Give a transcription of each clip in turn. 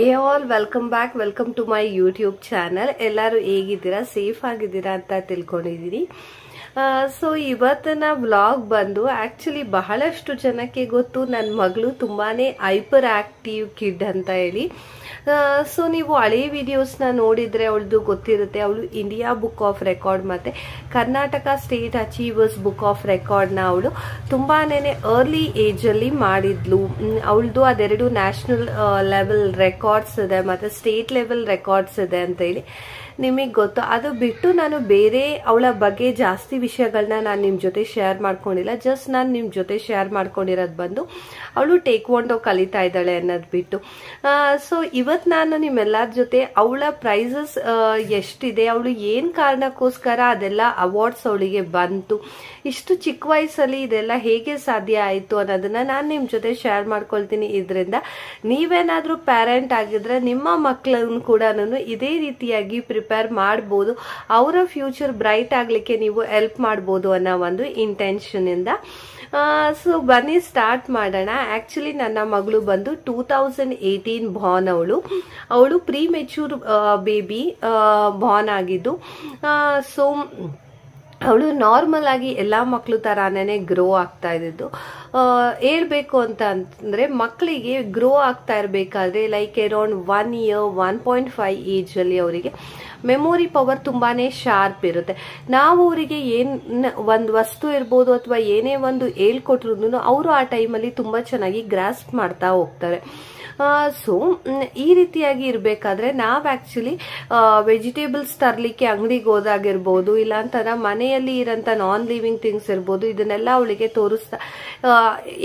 Hey all welcome back welcome to my YouTube channel ಎಲ್ಲರೂ ಹೇಗಿದ್ದೀರಾ? Safe ಆಗಿದ್ದೀರಾ ಅಂತ ತಿಳ್ಕೊಂಡಿದ್ದೀನಿ. ಸೊ ಇವತ್ತಿನ ವ್ಲಾಗ್ ಬಂದು ಆಕ್ಚುಲಿ ಬಹಳಷ್ಟು ಜನಕ್ಕೆ ಗೊತ್ತು. ನನ್ನ ಮಗಳು ತುಂಬಾನೇ ಹೈಪರ್ ಆಕ್ಟಿವ್ ಕಿಡ್ ಅಂತ ಹೇಳಿ. ಸೊ ನೀವು ಹಳೆ ವಿಡಿಯೋಸ್ನ ನೋಡಿದರೆ ಅವಳದು ಗೊತ್ತಿರುತ್ತೆ. ಅವಳು ಇಂಡಿಯಾ ಬುಕ್ ಆಫ್ ರೆಕಾರ್ಡ್ ಮತ್ತು Karnataka state achievers book of ರೆಕಾರ್ಡ್ನ ಅವಳು ತುಂಬಾ ಅರ್ಲಿ ಏಜಲ್ಲಿ ಮಾಡಿದ್ಲು. ಅವಳದು ಅದೆರಡು ನ್ಯಾಷನಲ್ ಲೆವೆಲ್ ರೆಕಾರ್ಡ್ಸ್ ಇದೆ, ಮತ್ತು ಸ್ಟೇಟ್ ಲೆವೆಲ್ ರೆಕಾರ್ಡ್ಸ್ ಇದೆ ಅಂತ ಹೇಳಿ. ನಿಮಗೆ ಗೊತ್ತು. ಅದು ಬಿಟ್ಟು ನಾನು ಬೇರೆ ಅವಳ ಬಗ್ಗೆ ಜಾಸ್ತಿ ವಿಷಯಗಳನ್ನ ನಾನು ನಿಮ್ಮ ಜೊತೆ ಶೇರ್ ಮಾಡ್ಕೊಂಡಿಲ್ಲ. ಜಸ್ಟ್ ನಾನು ನಿಮ್ಮ ಜೊತೆ ಶೇರ್ ಮಾಡ್ಕೊಂಡಿರೋದು ಬಂದು ಅವಳು ಟೇಕ್ ಟೇಕ್ವಾಂಡೋ ಕಲಿತಾ ಇದ್ದಾಳೆ ಅನ್ನೋದು ಬಿಟ್ಟು. ಸೊ ಇವತ್ತು ನಾನು ನಿಮ್ಮೆಲ್ಲರ ಜೊತೆ ಅವಳ ಪ್ರೈಸಸ್ ಎಷ್ಟಿದೆ, ಅವಳು ಏನು ಕಾರಣಕ್ಕೋಸ್ಕರ ಅದೆಲ್ಲ ಅವಾರ್ಡ್ಸ್ ಅವಳಿಗೆ ಬಂತು ಇಷ್ಟು ಚಿಕ್ಕ ವಯಸ್ಸಲ್ಲಿ ಇದೆಲ್ಲ ಹೇಗೆ ಸಾಧ್ಯ ಆಯಿತು ಅನ್ನೋದನ್ನ ನಾನು ನಿಮ್ಮ ಜೊತೆ ಶೇರ್ ಮಾಡ್ಕೊಳ್ತೀನಿ. ಇದರಿಂದ ನೀವೇನಾದರೂ ಪ್ಯಾರೆಂಟ್ ಆಗಿದ್ರೆ ನಿಮ್ಮ ಮಕ್ಕಳನ್ನು ಕೂಡ ನಾನು ಇದೇ ರೀತಿಯಾಗಿ ಪ್ರಿಪೇರ್ ಮಾಡ್ಬೋದು. ಅವರ ಫ್ಯೂಚರ್ ಬ್ರೈಟ್ ಆಗಲಿಕ್ಕೆ ನೀವು ಹೆಲ್ಪ್ ಮಾಡ್ಬೋದು ಅನ್ನೋ ಒಂದು ಇಂಟೆನ್ಷನ್ ಇಂದ. ಸೊ ಬನ್ನಿ ಸ್ಟಾರ್ಟ್ ಮಾಡೋಣ. ಆ್ಯಕ್ಚುಲಿ ನನ್ನ ಮಗಳು ಬಂದು ಟೂ ತೌಸಂಡ್ ಏಯ್ಟೀನ್ ಬಾನ್ ಅವಳು. ಅವಳು ಪ್ರೀ ಮೆಚೂರ್ ಬೇಬಿ ಬಾರ್ನ್ ಆಗಿದ್ದು. ಸೊ ಅವಳು ನಾರ್ಮಲ್ ಆಗಿ ಎಲ್ಲ ಮಕ್ಕಳು ತರಾನೇ ಗ್ರೋ ಆಗ್ತಾ ಇದ್ದಿದ್ದು. ಹೇಳ್ಬೇಕು ಅಂತ ಅಂತಂದ್ರೆ ಮಕ್ಕಳಿಗೆ ಗ್ರೋ ಆಗ್ತಾ ಇರಬೇಕಾದ್ರೆ like around one year one point five age ಅಲ್ಲಿ ಅವರಿಗೆ ಮೆಮೊರಿ ಪವರ್ ತುಂಬಾನೇ ಶಾರ್ಪ್ ಇರುತ್ತೆ. ನಾವು ಅವರಿಗೆ ಏನ್ ಒಂದು ವಸ್ತು ಇರ್ಬೋದು ಅಥವಾ ಏನೇ ಒಂದು ಹೇಳ್ಕೊಟ್ರು ಅವರು ಆ ಟೈಮಲ್ಲಿ ತುಂಬಾ ಚೆನ್ನಾಗಿ ಗ್ರಾಸ್ಪ್ ಮಾಡ್ತಾ ಹೋಗ್ತಾರೆ. ಸೊ ಈ ರೀತಿಯಾಗಿ ಇರಬೇಕಾದ್ರೆ ನಾವು ಆ್ಯಕ್ಚುಲಿ ವೆಜಿಟೇಬಲ್ಸ್ ತರಲಿಕ್ಕೆ ಅಂಗಡಿಗೆ ಹೋದಾಗಿರ್ಬೋದು ಇಲ್ಲ ಮನೆಯಲ್ಲಿ ಇರೋಂಥ ನಾನ್ ಲಿವಿಂಗ್ ಥಿಂಗ್ಸ್ ಇರ್ಬೋದು, ಇದನ್ನೆಲ್ಲ ಅವಳಿಗೆ ತೋರಿಸ್ತಾ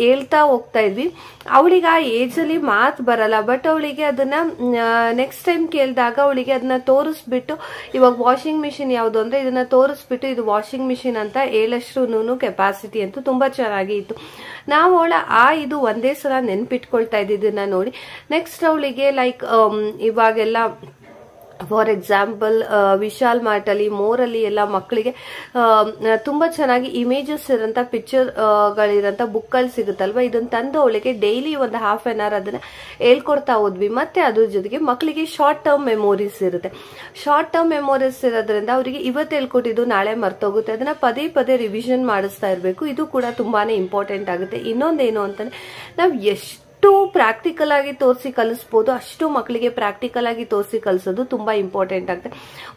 ಹೇಳ್ತಾ ಹೋಗ್ತಾ ಇದ್ವಿ. ಅವಳಿಗೆ ಆ ಏಜಲ್ಲಿ ಮಾತು ಬರಲ್ಲ ಬಟ್ ಅವಳಿಗೆ ಅದನ್ನ ನೆಕ್ಸ್ಟ್ ಟೈಮ್ ಕೇಳಿದಾಗ ಅವಳಿಗೆ ಅದನ್ನ ತೋರಿಸ್ಬಿಟ್ಟು, ಇವಾಗ ವಾಷಿಂಗ್ ಮಿಷಿನ್ ಯಾವುದು ಅಂದ್ರೆ ಇದನ್ನ ತೋರಿಸ್ಬಿಟ್ಟು ಇದು ವಾಷಿಂಗ್ ಮಿಷಿನ್ ಅಂತ ಹೇಳಷ್ಟು ಕೆಪಾಸಿಟಿ ಅಂತೂ ತುಂಬಾ ಚೆನ್ನಾಗಿ ಇತ್ತು. ನಾವು ಅವಳ ಆ ಇದು ಒಂದೇ ಸಲ ನೆನ್ಪಿಟ್ಕೊಳ್ತಾ ಇದ್ದಿದ್ದನ್ನ ನೋಡಿ ನೆಕ್ಸ್ಟ್ ಅವಳಿಗೆ ಲೈಕ್ ಇವಾಗೆಲ್ಲ ಫಾರ್ ಎಕ್ಸಾಂಪಲ್ ವಿಶಾಲ್ ಮಾರ್ಟಲ್ಲಿ, ಮೋರಲ್ಲಿ ಎಲ್ಲ ಮಕ್ಕಳಿಗೆ ತುಂಬಾ ಚೆನ್ನಾಗಿ ಇಮೇಜಸ್ ಇರೋಂಥ ಪಿಕ್ಚರ್ಗಳಿರೋಂಥ ಬುಕ್ಕಲ್ಲಿ ಸಿಗುತ್ತಲ್ವಾ? ಇದನ್ನ ತಂದು ಅವಳಿಗೆ ಡೈಲಿ ಒಂದು ಹಾಫ್ ಆನ್ ಅವರ್ ಅದನ್ನ ಹೇಳ್ಕೊಡ್ತಾ ಹೋದ್ವಿ. ಮತ್ತೆ ಅದ್ರ ಜೊತೆಗೆ ಮಕ್ಕಳಿಗೆ ಶಾರ್ಟ್ ಟರ್ಮ್ ಮೆಮೊರೀಸ್ ಇರುತ್ತೆ. ಶಾರ್ಟ್ ಟರ್ಮ್ ಮೆಮೊರೀಸ್ ಇರೋದ್ರಿಂದ ಅವರಿಗೆ ಇವತ್ತು ಹೇಳ್ಕೊಟ್ಟಿದ್ದು ನಾಳೆ ಮರ್ತೋಗುತ್ತೆ. ಅದನ್ನ ಪದೇ ಪದೇ ರಿವಿಷನ್ ಮಾಡಿಸ್ತಾ ಇರಬೇಕು. ಇದು ಕೂಡ ತುಂಬಾನೇ ಇಂಪಾರ್ಟೆಂಟ್ ಆಗುತ್ತೆ. ಇನ್ನೊಂದೇನು ಅಂತಂದ್ರೆ, ನಾವು ಎಷ್ಟು ಎಷ್ಟು ಪ್ರಾಕ್ಟಿಕಲ್ ಆಗಿ ತೋರಿಸಿ ಕಲಿಸ್ಬೋದು, ಅಷ್ಟು ಮಕ್ಕಳಿಗೆ ಪ್ರಾಕ್ಟಿಕಲ್ ಆಗಿ ತೋರಿಸಿ ಕಲಿಸೋದು ತುಂಬ ಇಂಪಾರ್ಟೆಂಟ್ ಆಗುತ್ತೆ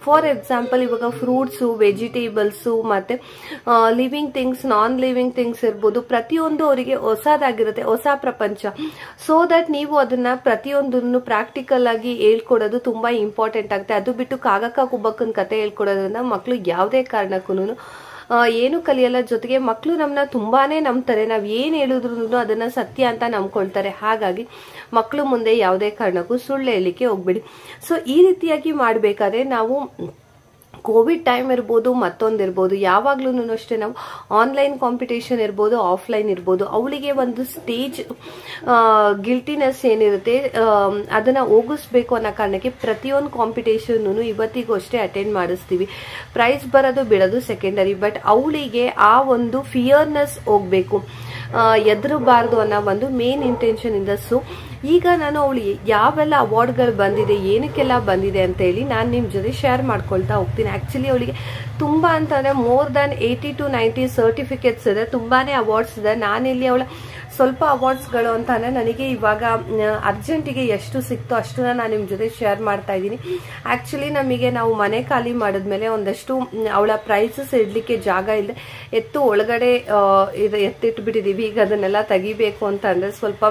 ಫಾರ್ ಎಕ್ಸಾಂಪಲ್ ಇವಾಗ ಫ್ರೂಟ್ಸು ವೆಜಿಟೇಬಲ್ಸು ಮತ್ತು living things non living things ಇರ್ಬೋದು. ಪ್ರತಿಯೊಂದು ಅವರಿಗೆ ಹೊಸದಾಗಿರುತ್ತೆ, ಹೊಸ ಪ್ರಪಂಚ. ಸೊ ದಟ್ ನೀವು ಅದನ್ನ ಪ್ರತಿಯೊಂದನ್ನು ಪ್ರಾಕ್ಟಿಕಲ್ ಆಗಿ ಹೇಳ್ಕೊಡೋದು ತುಂಬ ಇಂಪಾರ್ಟೆಂಟ್ ಆಗುತ್ತೆ ಅದು ಬಿಟ್ಟು ಕಾಗಕ್ಕ ಕುಬ್ಬಕ್ಕನ ಕತೆ ಹೇಳ್ಕೊಡೋದ್ರಿಂದ ಮಕ್ಕಳು ಯಾವುದೇ ಕಾರಣಕ್ಕೂ ಏನು ಕಲಿಯಲ್ಲ. ಜೊತೆಗೆ ಮಕ್ಕಳು ನಮ್ಮನ್ನ ತುಂಬಾನೇ ನಂಬ್ತಾರೆ. ನಾವು ಏನು ಹೇಳಿದ್ರು ಅದನ್ನ ಸತ್ಯ ಅಂತ ನಂಬ್ಕೊಳ್ತಾರೆ. ಹಾಗಾಗಿ ಮಕ್ಕಳು ಮುಂದೆ ಯಾವುದೇ ಕಾರಣಕ್ಕೂ ಸುಳ್ಳು ಹೇಳಲಿಕ್ಕೆ ಹೋಗ್ಬೇಡಿ. ಸೊ ಈ ರೀತಿಯಾಗಿ ಮಾಡಬೇಕಾದ್ರೆ ನಾವು ಕೋವಿಡ್ ಟೈಮ್ ಇರ್ಬೋದು ಮತ್ತೊಂದಿರ್ಬೋದು ಯಾವಾಗ್ಲೂ ಅಷ್ಟೇ ನಾವು ಆನ್ಲೈನ್ ಕಾಂಪಿಟೇಷನ್ ಇರ್ಬೋದು ಆಫ್ಲೈನ್ ಇರ್ಬೋದು, ಅವಳಿಗೆ ಒಂದು ಸ್ಟೇಜ್ ಗಿಲ್ಟಿನೆಸ್ ಏನಿರುತ್ತೆ ಅದನ್ನ ಹೋಗಿಸ್ಬೇಕು ಅನ್ನೋ ಕಾರಣಕ್ಕೆ ಪ್ರತಿಯೊಂದು ಕಾಂಪಿಟೇಷನ್ನು ಇವತ್ತಿಗೂ ಅಷ್ಟೇ ಅಟೆಂಡ್ ಮಾಡಿಸ್ತೀವಿ. ಪ್ರೈಸ್ ಬರೋದು ಬಿಡೋದು ಸೆಕೆಂಡರಿ ಬಟ್ ಅವಳಿಗೆ ಆ ಒಂದು ಫಿಯರ್ನೆಸ್ ಹೋಗ್ಬೇಕು. ಎದುರಬಾರ್ದು ಅನ್ನೋ ಒಂದು ಮೇನ್ ಇಂಟೆನ್ಷನ್ ಇಂದ. ಸೊ ಈಗ ನಾನು ಅವಳು ಯಾವೆಲ್ಲ ಅವಾರ್ಡ್ಗಳು ಬಂದಿದೆ, ಏನಕ್ಕೆಲ್ಲ ಬಂದಿದೆ ಅಂತ ಹೇಳಿ ನಾನು ನಿಮ್ಮ ಜೊತೆ ಶೇರ್ ಮಾಡ್ಕೊಳ್ತಾ ಹೋಗ್ತೀನಿ. ಆ್ಯಕ್ಚುಲಿ ಅವಳಿಗೆ ತುಂಬಾ ಅಂತಂದ್ರೆ more than eighty to ninety certificates ಇದೆ, ತುಂಬಾನೇ ಅವಾರ್ಡ್ಸ್ ಇದೆ. ನಾನಿಲ್ಲಿ ಅವಳ ಸ್ವಲ್ಪ ಅವಾರ್ಡ್ಸ್ಗಳು ಅಂತಂದ್ರೆ ನನಗೆ ಇವಾಗ ಅರ್ಜೆಂಟಿಗೆ ಎಷ್ಟು ಸಿಕ್ತೋ ಅಷ್ಟನ್ನ ನಾನು ನಿಮ್ಮ ಜೊತೆ ಶೇರ್ ಮಾಡ್ತಾ ಇದ್ದೀನಿ. ಆ್ಯಕ್ಚುಲಿ ನಮಗೆ ನಾವು ಮನೆ ಖಾಲಿ ಮಾಡಿದ್ಮೇಲೆ ಒಂದಷ್ಟು ಅವಳ ಪ್ರೈಸಸ್ ಇಡ್ಲಿಕ್ಕೆ ಜಾಗ ಇಲ್ಲ ಎತ್ತು ಒಳಗಡೆ ಇದು ಎತ್ತಿಟ್ಬಿಟ್ಟಿದ್ದೀವಿ ಈಗ ಅದನ್ನೆಲ್ಲ ತೆಗಿಬೇಕು ಅಂತ ಅಂದ್ರೆ ಸ್ವಲ್ಪ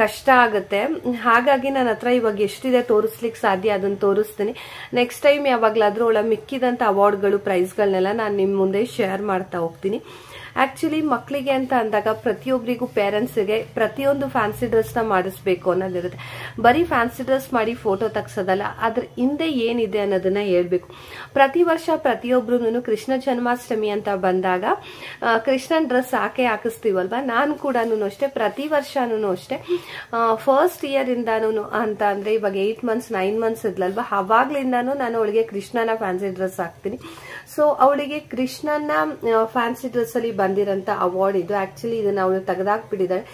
ಕಷ್ಟ ಆಗುತ್ತೆ. ಹಾಗಾಗಿ ನನ್ನ ಹತ್ರ ಇವಾಗ ಎಷ್ಟಿದೆ ತೋರಿಸ್ಲಿಕ್ಕೆ ಸಾಧ್ಯ? ಅದನ್ನ ತೋರಿಸ್ತೀನಿ. ನೆಕ್ಸ್ಟ್ ಟೈಮ್ ಯಾವಾಗ್ಲಾದ್ರೂ ಅವಳ ಮಿಕ್ಕಿದಂತ ಅವಾರ್ಡ್ಗಳು ಪ್ರೈಸ್ಗಳನ್ನೆಲ್ಲ ನಾನು ನಿಮ್ಮ ಮುಂದೆ ಶೇರ್ ಮಾಡ್ತಾ ಹೋಗ್ತೀನಿ. ಆಕ್ಚುಲಿ ಮಕ್ಕಳಿಗೆ ಅಂತ ಅಂದಾಗ ಪ್ರತಿಯೊಬ್ಬರಿಗೂ ಪೇರೆಂಟ್ಸ್ಗೆ ಪ್ರತಿಯೊಂದು ಫ್ಯಾನ್ಸಿ ಡ್ರೆಸ್ನ ಮಾಡಿಸ್ಬೇಕು ಅನ್ನೋದಿರುತ್ತೆ. ಬರೀ ಫ್ಯಾನ್ಸಿ ಡ್ರೆಸ್ ಮಾಡಿ ಫೋಟೋ ತಗ್ಸೋದಲ್ಲ, ಅದ್ರ ಹಿಂದೆ ಏನಿದೆ ಅನ್ನೋದನ್ನ ಹೇಳ್ಬೇಕು. ಪ್ರತಿ ವರ್ಷ ಪ್ರತಿಯೊಬ್ರು ಕೃಷ್ಣ ಜನ್ಮಾಷ್ಟಮಿ ಅಂತ ಬಂದಾಗ ಕೃಷ್ಣನ್ ಡ್ರೆಸ್ ಹಾಕೇ ಹಾಕಿಸ್ತೀವಲ್ವ? ನಾನು ಕೂಡ ಅಷ್ಟೇ, ಪ್ರತಿ ವರ್ಷನೂ ಅಷ್ಟೇ. ಫಸ್ಟ್ ಇಯರ್ ಇಂದಾನು ಅಂತ ಅಂದ್ರೆ ಇವಾಗ ಏಟ್ ಮಂತ್ಸ್ ನೈನ್ ಮಂತ್ಸ್ ಇದ್ಲಲ್ವಾ? ಅವಾಗ್ಲಿಂದಾನು ನಾನು ಅವಳಿಗೆ ಕೃಷ್ಣನ ಫ್ಯಾನ್ಸಿ ಡ್ರೆಸ್ ಹಾಕ್ತೀನಿ. ಸೊ ಅವಳಿಗೆ ಕೃಷ್ಣನ ಫ್ಯಾನ್ಸಿ ಡ್ರೆಸ್ ಅಲ್ಲಿ ಬಂದಿರಂತ ಅವಾರ್ಡ್ ಇದು. ಆಕ್ಚುಲಿ ಇದನ್ನ ಅವಳು ತೆಗೆದಾಕ್ಬಿಟ್ಟಿದ್ದಾಳೆ.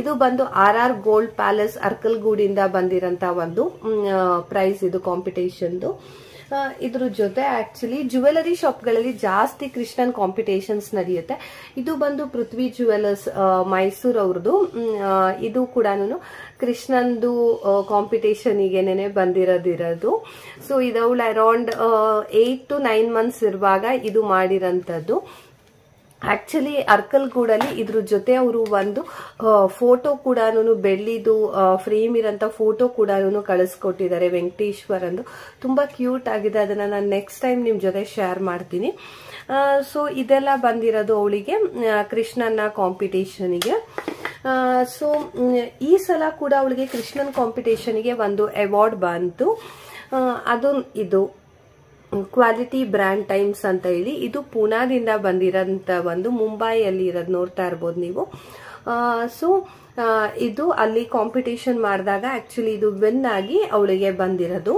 ಇದು ಬಂದು ಆರ್ ಆರ್ ಗೋಲ್ಡ್ ಪ್ಯಾಲೇಸ್ ಅರ್ಕಲ್ಗೂಡಿಂದ ಬಂದಿರಂತ ಒಂದು ಪ್ರೈಸ್ ಇದು ಕಾಂಪಿಟೇಷನ್ದು ಇದ್ರ ಜೊತೆ ಆಕ್ಚುಲಿ ಜುವೆಲರಿ ಶಾಪ್ಗಳಲ್ಲಿ ಜಾಸ್ತಿ ಕೃಷ್ಣನ್ ಕಾಂಪಿಟೇಷನ್ಸ್ ನಡೆಯುತ್ತೆ. ಇದು ಬಂದು ಪೃಥ್ವಿ ಜುವೆಲರ್ಸ್ ಮೈಸೂರು ಅವ್ರದ್ದು. ಇದು ಕೂಡ ಕೃಷ್ಣನ್ದು ಕಾಂಪಿಟೇಷನ್ಗೆನೆ ಬಂದಿರೋದಿರೋದು. So ಇದವಳು around eight to nine months ಇರುವಾಗ ಇದು ಮಾಡಿರೋಂಥದ್ದು ಆಕ್ಚುಲಿ ಅರ್ಕಲ್ ಗೂಡಲ್ಲಿ ಇದ್ರ ಜೊತೆ ಅವರು ಒಂದು ಫೋಟೋ ಕೂಡ ಬೆಳ್ಳಿದು ಫ್ರೇಮ್ ಇರೋಂಥ ಫೋಟೋ ಕೂಡ ಕಳಿಸ್ಕೊಟ್ಟಿದ್ದಾರೆ ವೆಂಕಟೇಶ್ವರ್ ಅಂದು ತುಂಬಾ ಕ್ಯೂಟ್ ಆಗಿದೆ. ಅದನ್ನ ನಾನು ನೆಕ್ಸ್ಟ್ ಟೈಮ್ ನಿಮ್ ಜೊತೆ ಶೇರ್ ಮಾಡ್ತೀನಿ. ಸೊ ಇದೆಲ್ಲ ಬಂದಿರೋದು ಅವಳಿಗೆ ಕೃಷ್ಣನ ಕಾಂಪಿಟೇಷನ್ಗೆ ಸೊ ಈ ಸಲ ಕೂಡ ಅವಳಿಗೆ ಕೃಷ್ಣನ್ ಕಾಂಪಿಟೇಷನ್ಗೆ ಒಂದು ಅವಾರ್ಡ್ ಬಂತು. ಅದು ಇದು. ಕ್ವಾಲಿಟಿ ಬ್ರ್ಯಾಂಡ್ ಟೈಮ್ಸ್ ಅಂತ ಹೇಳಿ ಇದು ಪೂನಾದಿಂದ ಬಂದಿರೋಂಥ ಒಂದು ಮುಂಬೈಯಲ್ಲಿ ಇರೋದು ನೋಡ್ತಾ ಇರ್ಬೋದು ನೀವು. ಸೊ ಇದು ಅಲ್ಲಿ ಕಾಂಪಿಟೇಷನ್ ಮಾಡಿದಾಗ ಆಕ್ಚುಲಿ ಇದು ವಿನ್ ಆಗಿ ಅವಳಿಗೆ ಬಂದಿರೋದು.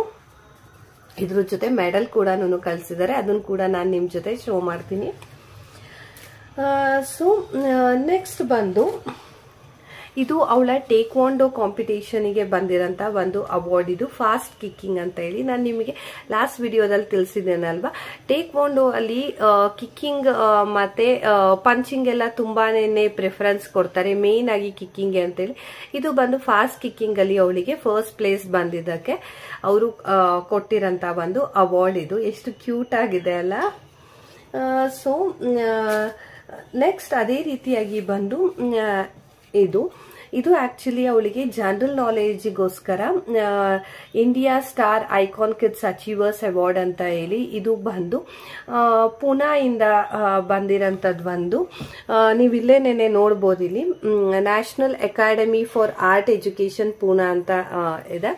ಇದ್ರ ಜೊತೆ ಮೆಡಲ್ ಕೂಡ ಕಳಿಸಿದ್ದಾರೆ. ಅದನ್ನು ಕೂಡ ನಾನು ನಿಮ್ಮ ಜೊತೆ ಶೋ ಮಾಡ್ತೀನಿ. ಸೊ ನೆಕ್ಸ್ಟ್ ಬಂದು ಇದು ಅವಳ ಟೇಕ್ವಾಂಡೋ ಕಾಂಪಿಟೇಷನ್ಗೆ ಬಂದಿರೋಂಥ ಒಂದು ಅವಾರ್ಡ್ ಇದು ಫಾಸ್ಟ್ ಕಿಕ್ಕಿಂಗ್ ಅಂತ ಹೇಳಿ ನಾನು ನಿಮಗೆ ಲಾಸ್ಟ್ ವಿಡಿಯೋದಲ್ಲಿ ತಿಳಿಸಿದ್ದೇನಲ್ವಾ? ಟೇಕ್ವಾಂಡೋ ಅಲ್ಲಿ ಕಿಕ್ಕಿಂಗ್ ಮತ್ತೆ ಪಂಚಿಂಗ್ ಎಲ್ಲ ತುಂಬಾನೇ ಪ್ರಿಫರೆನ್ಸ್ ಕೊಡ್ತಾರೆ ಮೇನ್ ಆಗಿ ಕಿಕ್ಕಿಂಗ್ ಅಂತೇಳಿ. ಇದು ಬಂದು ಫಾಸ್ಟ್ ಕಿಕ್ಕಿಂಗ್ ಅಲ್ಲಿ ಅವಳಿಗೆ ಫಸ್ಟ್ ಪ್ಲೇಸ್ ಬಂದಿದ್ದಕ್ಕೆ ಅವರು ಕೊಟ್ಟಿರೋಂಥ ಒಂದು ಅವಾರ್ಡ್ ಇದು. ಎಷ್ಟು ಕ್ಯೂಟ್ ಆಗಿದೆ ಅಲ್ಲ? ಸೊ ನೆಕ್ಸ್ಟ್ ಅದೇ ರೀತಿಯಾಗಿ ಬಂದು ಇದು. ಇದು ಆಕ್ಚುಲಿ ಅವಳಿಗೆ general ನಾಲೆಜ್ಗೋಸ್ಕರ India star icon kids achievers award ಅಂತ ಹೇಳಿ ಇದು ಬಂದು ಪುನಾಯಿಂದ ಬಂದಿರೋಂಥದ್ದು ಒಂದು ನೀವು ಇಲ್ಲೇ ನೆನೆ ನೋಡ್ಬೋದು ಇಲ್ಲಿ national academy for art education Poona ಅಂತ ಇದೆ.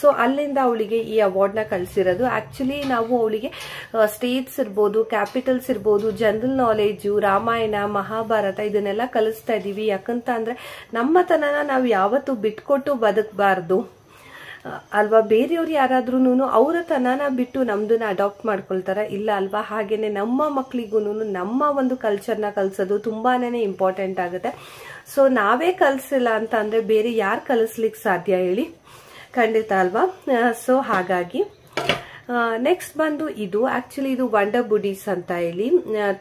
ಸೊ ಅಲ್ಲಿಂದ ಅವಳಿಗೆ ಈ ಅವಾರ್ಡ್ನ ಕಳಿಸಿರೋದು. ಆಕ್ಚುಲಿ ನಾವು ಅವಳಿಗೆ ಸ್ಟೇಟ್ಸ್ ಇರ್ಬೋದು ಕ್ಯಾಪಿಟಲ್ಸ್ ಇರ್ಬೋದು ಜನರಲ್ ನಾಲೆಜು ರಾಮಾಯಣ, ಮಹಾಭಾರತ ಇದನ್ನೆಲ್ಲ ಕಲಿಸ್ತಾ ಇದ್ದೀವಿ ಯಾಕಂತ ಅಂದ್ರೆ ನಮ್ಮತನನ ನಾವು ಯಾವತ್ತೂ ಬಿಟ್ಕೊಟ್ಟು ಬದುಕಬಾರ್ದು. ಅಲ್ವಾ? ಬೇರೆಯವ್ರು ಯಾರಾದ್ರೂ ಅವರ ತನನ ಬಿಟ್ಟು ನಮ್ದನ್ನ ಅಡಾಪ್ಟ್ ಮಾಡ್ಕೊಳ್ತಾರ. ಇಲ್ಲ ಅಲ್ವಾ? ಹಾಗೇನೆ ನಮ್ಮ ಮಕ್ಳಿಗೂ ನಮ್ಮ ಒಂದು ಕಲ್ಚರ್ನ ಕಲ್ಸೋದು ತುಂಬಾನೇ ಇಂಪಾರ್ಟೆಂಟ್ ಆಗುತ್ತೆ. ಸೊ ನಾವೇ ಕಲಿಸಿಲ್ಲ ಅಂತ ಅಂದ್ರೆ ಬೇರೆ ಯಾರು ಕಲಿಸ್ಲಿಕ್ಕೆ ಸಾಧ್ಯ ಹೇಳಿ? ಖಂಡಿತ ಅಲ್ವಾ? ಸೊ ಹಾಗಾಗಿ ನೆಕ್ಸ್ಟ್ ಬಂದು ಇದು ಆಕ್ಚುಲಿ ಇದು ವಂಡರ್ ಬುಡೀಸ್ ಅಂತ ಹೇಳಿ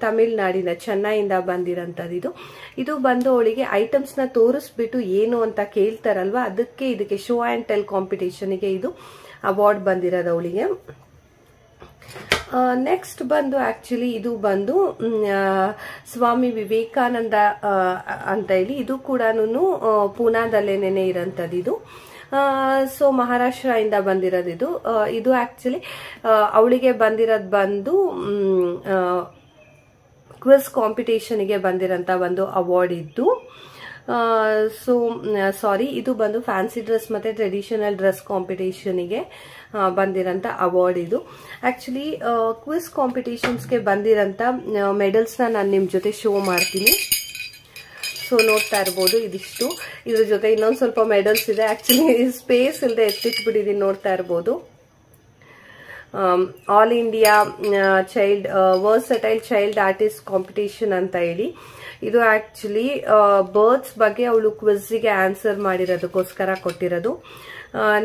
ತಮಿಳ್ನಾಡಿನ, ಚೆನ್ನೈಯಿಂದ ಬಂದಿರೋಂಥದ್ದು ಇದು. ಇದು ಬಂದು ಅವಳಿಗೆ ಐಟಮ್ಸ್ನ ತೋರಿಸ್ಬಿಟ್ಟು ಏನು ಅಂತ ಕೇಳ್ತಾರಲ್ವಾ? ಅದಕ್ಕೆ ಇದಕ್ಕೆ ಶೋ ಆ್ಯಂಡ್ ಟೆಲ್ ಕಾಂಪಿಟೇಷನ್ಗೆ ಇದು ಅವಾರ್ಡ್ ಬಂದಿರೋದು ಅವಳಿಗೆ. ನೆಕ್ಸ್ಟ್ ಬಂದು ಆಕ್ಚುಲಿ ಇದು ಬಂದು ಸ್ವಾಮಿ ವಿವೇಕಾನಂದ ಅಂತ ಹೇಳಿ ಇದು ಕೂಡ ಪೂನಾದಲ್ಲೇನೆ ಇರೋಂಥದ್ದು ಇದು. ಸೊ ಮಹಾರಾಷ್ಟ್ರ ಇಂದ ಬಂದಿರೋದು ಇದು. ಇದು ಆಕ್ಚುಲಿ ಅವಳಿಗೆ ಬಂದಿರೋದು ಬಂದು ಕ್ವಿಸ್ ಕಾಂಪಿಟೇಷನ್ಗೆ ಬಂದಿರೋಂಥ ಒಂದು ಅವಾರ್ಡ್ ಇದ್ದು ಸೊ ಸಾರಿ ಇದು ಬಂದು ಫ್ಯಾನ್ಸಿ ಡ್ರೆಸ್ ಮತ್ತೆ ಟ್ರೆಡಿಷನಲ್ ಡ್ರೆಸ್ ಕಾಂಪಿಟೇಷನ್ಗೆ ಬಂದಿರೋಂಥ ಅವಾರ್ಡ್ ಇದು. ಆಕ್ಚುಲಿ ಕ್ವಿಸ್ ಕಾಂಪಿಟೇಷನ್ಸ್ಗೆ ಬಂದಿರೋಂಥ ಮೆಡಲ್ಸ್ನ ನಾನು ನಿಮ್ಮ ಜೊತೆ ಶೋ ಮಾಡ್ತೀನಿ. ಸೊ ನೋಡ್ತಾ ಇರ್ಬೋದು ಇದಿಷ್ಟು. ಇದ್ರ ಜೊತೆ ಇನ್ನೊಂದು ಸ್ವಲ್ಪ ಮೆಡಲ್ಸ್ ಇದೆ. ಆಕ್ಚುಲಿ ಸ್ಪೇಸ್ ಇಲ್ಲದೆ ಎತ್ತಿಟ್ಬಿಟ್ಟಿದ್ದೀನಿ ನೋಡ್ತಾ ಇರ್ಬೋದು. All India child versatile child artist competition ಅಂತ ಹೇಳಿ. ಇದು ಆಕ್ಚುಲಿ ಬರ್ಡ್ಸ್ ಬಗ್ಗೆ ಅವಳು ಕ್ವಿಜ್ಗೆ ಆನ್ಸರ್ ಮಾಡಿರೋದಕ್ಕೋಸ್ಕರ ಕೊಟ್ಟಿರೋದು.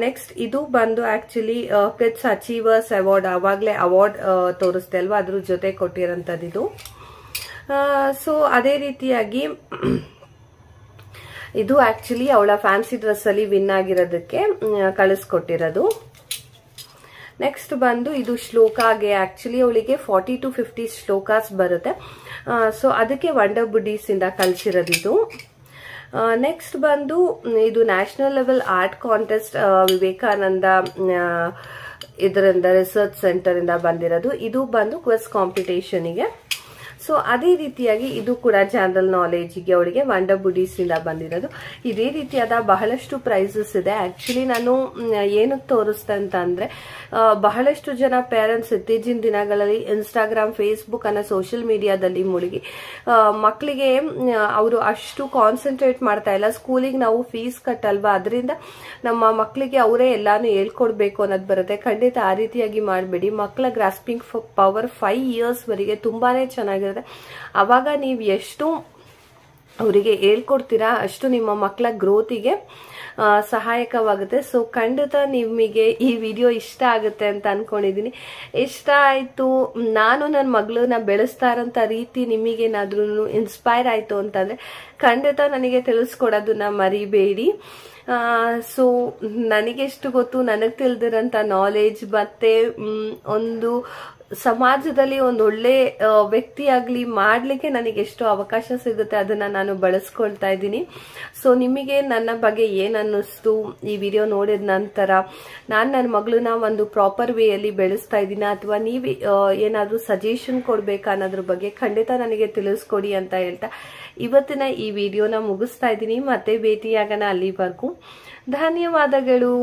ನೆಕ್ಸ್ಟ್ ಇದು ಬಂದು ಆಕ್ಚುಲಿ ಕಿಡ್ಸ್ ಅಚೀವರ್ಸ್ ಅವಾರ್ಡ್ ಅವಾಗಲೇ ಅವಾರ್ಡ್ ತೋರಿಸ್ದೆ ಅಲ್ವಾ? ಅದ್ರ ಜೊತೆ ಕೊಟ್ಟಿರೋಂಥದ್ದು ಇದು ಸೊ ಅದೇ ರೀತಿಯಾಗಿ, ಇದು ಆಕ್ಚುಲಿ ಅವಳ ಫ್ಯಾನ್ಸಿ ಡ್ರೆಸ್ ಅಲ್ಲಿ ವಿನ್ ಆಗಿರೋದಕ್ಕೆ ಕಳಿಸ್ಕೊಟ್ಟಿರೋದು. ನೆಕ್ಸ್ಟ್ ಬಂದು ಇದು ಶ್ಲೋಕಾಗೆ ಆಕ್ಚುಲಿ ಅವಳಿಗೆ ಫಾರ್ಟಿ ಟು ಫಿಫ್ಟಿ ಶ್ಲೋಕಾಸ್ ಬರುತ್ತೆ. ಸೊ ಅದಕ್ಕೆ ವಂಡರ್ ಬುಡೀಸ್ ಇಂದ ಕಲ್ಸಿರೋದು ಇದು. ನೆಕ್ಸ್ಟ್ ಬಂದು, ಇದು national level art contest Vivekananda ಇದರಿಂದ ರಿಸರ್ಚ್ ಸೆಂಟರ್ ಇಂದ ಬಂದಿರೋದು. ಇದು ಬಂದು ಕ್ವೆಸ್ ಕಾಂಪಿಟೇಷನ್ಗೆ ಸೊ ಅದೇ ರೀತಿಯಾಗಿ ಇದು ಕೂಡ ಜನರಲ್ ನಾಲೆಜ್ಗೆ ಅವಳಿಗೆ ವಂಡರ್ ಬುಡೀಸ್ ಇಂದ ಬಂದಿರೋದು. ಇದೇ ರೀತಿಯಾದ ಬಹಳಷ್ಟು ಪ್ರೈಸಸ್ ಇದೆ. ಆಕ್ಚುಲಿ ನಾನು ಏನಕ್ಕೆ ತೋರಿಸ್ತೆ ಅಂತ ಅಂದ್ರೆ ಬಹಳಷ್ಟು ಜನ ಪೇರೆಂಟ್ಸ್ ಇತ್ತೀಚಿನ ದಿನಗಳಲ್ಲಿ ಇನ್ಸ್ಟಾಗ್ರಾಮ್ ಫೇಸ್ಬುಕ್ ಅನ್ನೋ ಸೋಷಿಯಲ್ ಮೀಡಿಯಾದಲ್ಲಿ ಮುಳುಗಿ ಮಕ್ಕಳಿಗೆ ಅವರು ಅಷ್ಟು ಕಾನ್ಸಂಟ್ರೇಟ್ ಮಾಡ್ತಾ ಇಲ್ಲ. ಸ್ಕೂಲಿಗೆ ನಾವು ಫೀಸ್ ಕಟ್ಟಲ್ವಾ? ಅದರಿಂದ ನಮ್ಮ ಮಕ್ಕಳಿಗೆ ಅವರೇ ಎಲ್ಲಾನು ಹೇಳ್ಕೊಡ್ಬೇಕು ಅನ್ನೋದು ಬರುತ್ತೆ. ಖಂಡಿತ ಆ ರೀತಿಯಾಗಿ ಮಾಡಬೇಡಿ. ಮಕ್ಕಳ ಗ್ರಾಸ್ಪಿಂಗ್ ಪವರ್ ಫೈವ್ ಇಯರ್ಸ್ ವರೆಗೆ ತುಂಬಾನೇ ಅವಾಗ ನೀವು ಎಷ್ಟು ಅವರಿಗೆ ಹೇಳ್ಕೊಡ್ತೀರಾ, ಅಷ್ಟು ನಿಮ್ಮ ಮಕ್ಕಳ ಗ್ರೋತಿಗೆ ಸಹಾಯಕವಾಗುತ್ತೆ. ಸೊ ಖಂಡಿತ ನಿಮಗೆ ಈ ವಿಡಿಯೋ ಇಷ್ಟ ಆಗುತ್ತೆ ಅಂತ ಅಂದ್ಕೊಂಡಿದ್ದೀನಿ ಇಷ್ಟ ಆಯಿತು, ನಾನು ನನ್ನ ಮಗಳನ್ನ ಬೆಳೆಸ್ತಾ ಇರೋಂಥ ರೀತಿ ನಿಮಗೇನಾದ್ರೂ ಇನ್ಸ್ಪೈರ್ ಆಯಿತು ಅಂತಂದರೆ, ಖಂಡಿತ ನನಗೆ ತಿಳಿಸ್ಕೊಡೋದನ್ನ ಮರಿಬೇಡಿ. ಸೊ ನನಗೆಷ್ಟು ಗೊತ್ತು, ನನಗೆ ತಿಳಿದಿರೋಂಥ ನಾಲೆಜ್ ಮತ್ತು ಒಂದು ಸಮಾಜದಲ್ಲಿ ಒಂದು ಒಳ್ಳೆ ವ್ಯಕ್ತಿಯಾಗ್ಲಿ ಮಾಡ್ಲಿಕ್ಕೆ ನನಗೆ ಎಷ್ಟು ಅವಕಾಶ ಸಿಗುತ್ತೆ, ಅದನ್ನ ನಾನು ಬಳಸ್ಕೊಳ್ತಾ ಇದ್ದೀನಿ. ಸೊ ನಿಮಗೆ ನನ್ನ ಬಗ್ಗೆ ಏನ್ ಅನ್ನಿಸ್ತು? ಈ ವಿಡಿಯೋ ನೋಡಿದ ನಂತರ ನಾನು ನನ್ನ ಮಗಳನ್ನ ಒಂದು ಪ್ರಾಪರ್ ವೇಯಲ್ಲಿ ಬೆಳೆಸ್ತಾ ಇದ್ದೀನ. ಅಥವಾ ನೀವು ಏನಾದರೂ ಸಜೆಷನ್ ಕೊಡ್ಬೇಕಾ ಅನ್ನೋದ್ರ ಬಗ್ಗೆ ಖಂಡಿತ ನನಗೆ ತಿಳಿಸ್ಕೊಡಿ ಅಂತ ಹೇಳ್ತಾ ಇವತ್ತಿನ ಈ ವಿಡಿಯೋನ ಮುಗಿಸ್ತಾ ಇದ್ದೀನಿ. ಮತ್ತೆ ಭೇಟಿಯಾಗೋಣ ಅಲ್ಲಿವರೆಗೂ. ಧನ್ಯವಾದಗಳು.